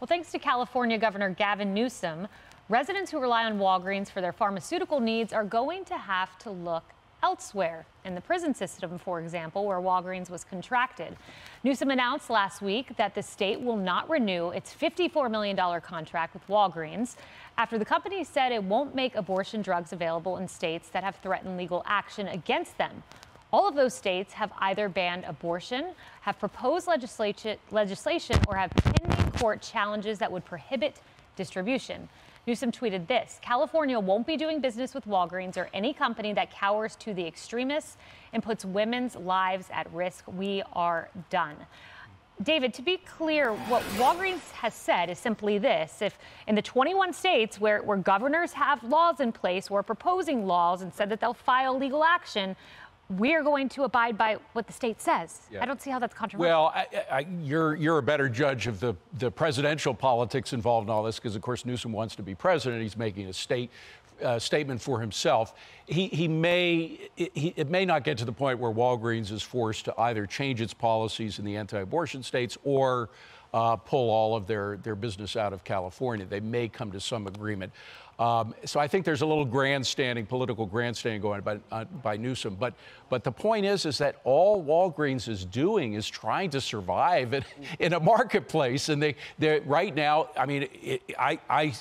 Well, thanks to California Governor Gavin Newsom, residents who rely on Walgreens for their pharmaceutical needs are going to have to look elsewhere in the prison system, for example, where Walgreens was contracted. Newsom announced last week that the state will not renew its $54 million contract with Walgreens after the company said it won't make abortion drugs available in states that have threatened legal action against them. All of those states have either banned abortion, have proposed legislation, legislation or have pending challenges that would prohibit distribution. Newsom tweeted this California won't be doing business with Walgreens or any company that cowers to the extremists and puts women's lives at risk. We are done. David, to be clear, what Walgreens has said is simply this. If in the 21 states where, where governors have laws in place or proposing laws and said that they'll file legal action, we're going to abide by what the state says. Yeah. I don't see how that's controversial. Well, I, I, you're you're a better judge of the the presidential politics involved in all this because, of course, Newsom wants to be president. He's making a state. Uh, statement for himself. He, he may he, it may not get to the point where Walgreens is forced to either change its policies in the anti-abortion states or uh, pull all of their, their business out of California. They may come to some agreement. Um, so I think there's a little grandstanding, political grandstanding going by, uh, by Newsom. But, but the point is, is that all Walgreens is doing is trying to survive in, in a marketplace. And they, they right now, I mean, it, I, I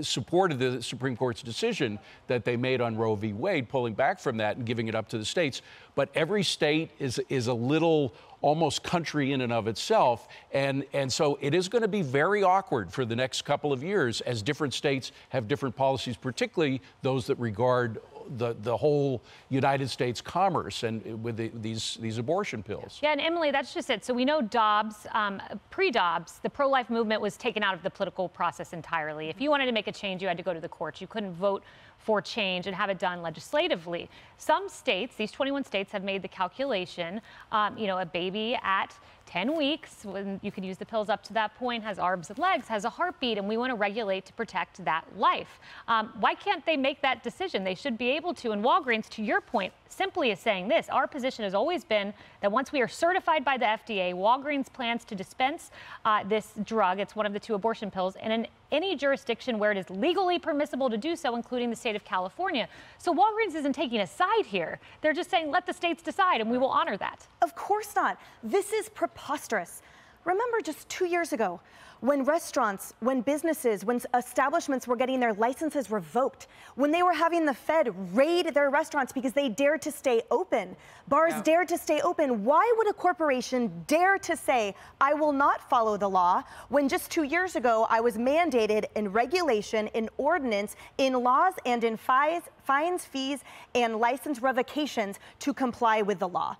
supported the Supreme Court's decision that they made on Roe v. Wade, pulling back from that and giving it up to the states. But every state is, is a little almost country in and of itself. And, and so it is going to be very awkward for the next couple of years as different states have different policies, particularly those that regard the, the whole United States commerce and with the, these, these abortion pills. Yeah, and Emily, that's just it. So we know Dobbs, um, pre-Dobbs, the pro-life movement was taken out of the political process entirely. If you wanted to make a change, you had to go to the courts. You couldn't vote for change and have it done legislatively. Some states, these 21 states, have made the calculation, um, you know, a baby at 10 weeks, when you can use the pills up to that point, has arms and legs, has a heartbeat, and we want to regulate to protect that life. Um, why can't they make that decision? They should be able to. And Walgreens, to your point, simply is saying this. Our position has always been that once we are certified by the FDA, Walgreens plans to dispense uh, this drug. It's one of the two abortion pills, and in any jurisdiction where it is legally permissible to do so, including the state of California. So Walgreens isn't taking a side here. They're just saying, let the states decide, and we will honor that. Of course not. This is preposterous. Remember just two years ago when restaurants, when businesses, when establishments were getting their licenses revoked, when they were having the Fed raid their restaurants because they dared to stay open, bars yeah. dared to stay open. Why would a corporation dare to say, I will not follow the law, when just two years ago I was mandated in regulation, in ordinance, in laws, and in fines, fines fees, and license revocations to comply with the law?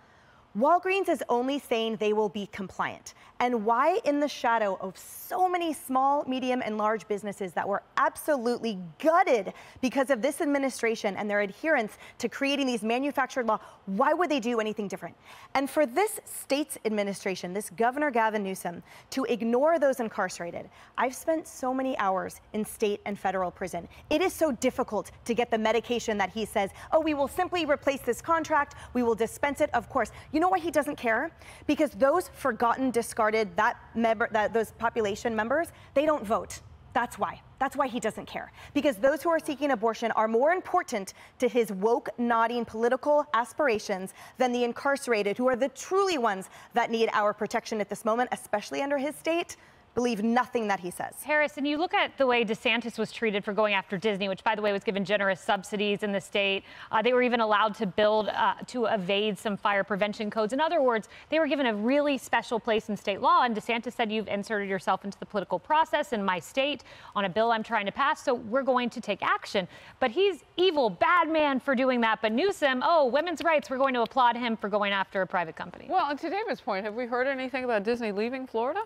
Walgreens is only saying they will be compliant. And why in the shadow of so many small, medium, and large businesses that were absolutely gutted because of this administration and their adherence to creating these manufactured law, why would they do anything different? And for this state's administration, this Governor Gavin Newsom, to ignore those incarcerated, I've spent so many hours in state and federal prison. It is so difficult to get the medication that he says, oh, we will simply replace this contract, we will dispense it. Of course, you know why he doesn't care? Because those forgotten, discarded, that member, that those population members, they don't vote. That's why. That's why he doesn't care. Because those who are seeking abortion are more important to his woke, nodding political aspirations than the incarcerated, who are the truly ones that need our protection at this moment, especially under his state believe nothing that he says. Harris, and you look at the way DeSantis was treated for going after Disney, which, by the way, was given generous subsidies in the state. Uh, they were even allowed to build uh, to evade some fire prevention codes. In other words, they were given a really special place in state law. And DeSantis said, You've inserted yourself into the political process in my state on a bill I'm trying to pass, so we're going to take action. But he's evil, bad man for doing that. But Newsom, oh, women's rights, we're going to applaud him for going after a private company. Well, and to David's point, have we heard anything about Disney leaving Florida?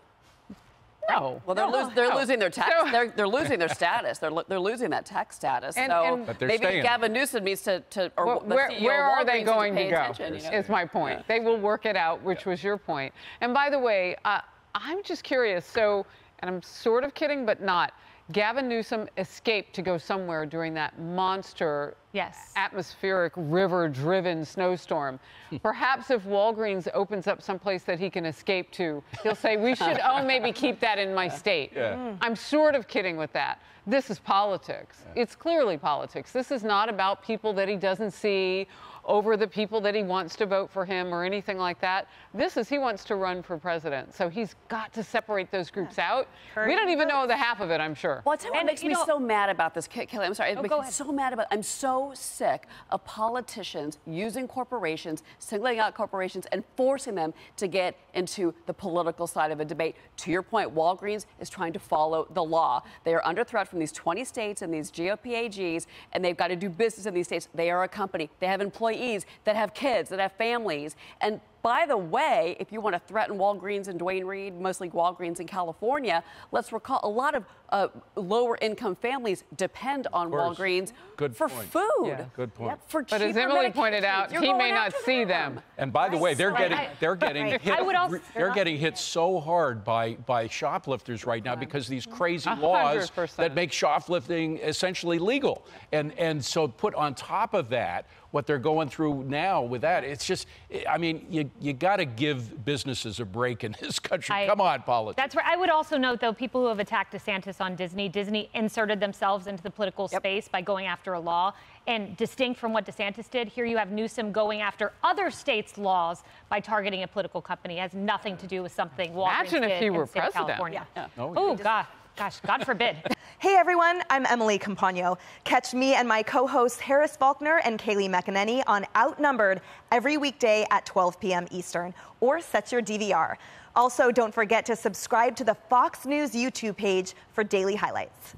No. Well, they're, no, they're no. losing their tax. So, they're, they're losing their status. They're, they're losing that tax status. And, so and maybe staying. Gavin Newsom needs to. to or well, where, where are they going to, to go? You know? Is my point. Yeah. They will work it out, which yeah. was your point. And by the way, uh, I'm just curious. So, and I'm sort of kidding, but not. Gavin Newsom escaped to go somewhere during that monster yes. atmospheric river driven snowstorm. Perhaps if Walgreens opens up someplace that he can escape to, he'll say, We should, oh, maybe keep that in my state. Yeah. I'm sort of kidding with that. This is politics. Yeah. It's clearly politics. This is not about people that he doesn't see over the people that he wants to vote for him or anything like that. This is he wants to run for president. So he's got to separate those groups yeah. out. we don't even know the half of it, I'm sure. Well, tell you what makes me know, so mad about this, Kelly. I'm sorry. It makes me so mad about I'm so sick of politicians using corporations, singling out corporations, and forcing them to get into the political side of a debate. To your point, Walgreens is trying to follow the law. They are under threat from these 20 states and these GOP AGs, and they've got to do business in these states. They are a company. They have employees employees that have kids, that have families. And by the way, if you want to threaten Walgreens and Duane Reade, mostly Walgreens in California, let's recall a lot of uh, lower income families depend on Walgreens Good for point. food. Yeah. Good point. Yep, for but as Emily pointed out, he may not see them. them. And by the way, they're getting they're getting right. hit. Also, they're getting hit so hard by by shoplifters right now because these crazy 100%. laws that make shoplifting essentially legal. And and so put on top of that what they're going through now with that, it's just I mean you you got to give businesses a break in this country. I, Come on, politics. That's right. I would also note though people who have attacked DeSantis on Disney. Disney inserted themselves into the political yep. space by going after a law. And distinct from what DeSantis did, here you have Newsom going after other states' laws by targeting a political company. It has nothing to do with something Walgreens Imagine if he were president. California. Yeah. Oh, oh God. Gosh, God forbid. hey everyone, I'm Emily Compagno. Catch me and my co hosts Harris Faulkner and Kayleigh McEnany on Outnumbered every weekday at 12 p.m. Eastern, or set your DVR. Also, don't forget to subscribe to the Fox News YouTube page for daily highlights.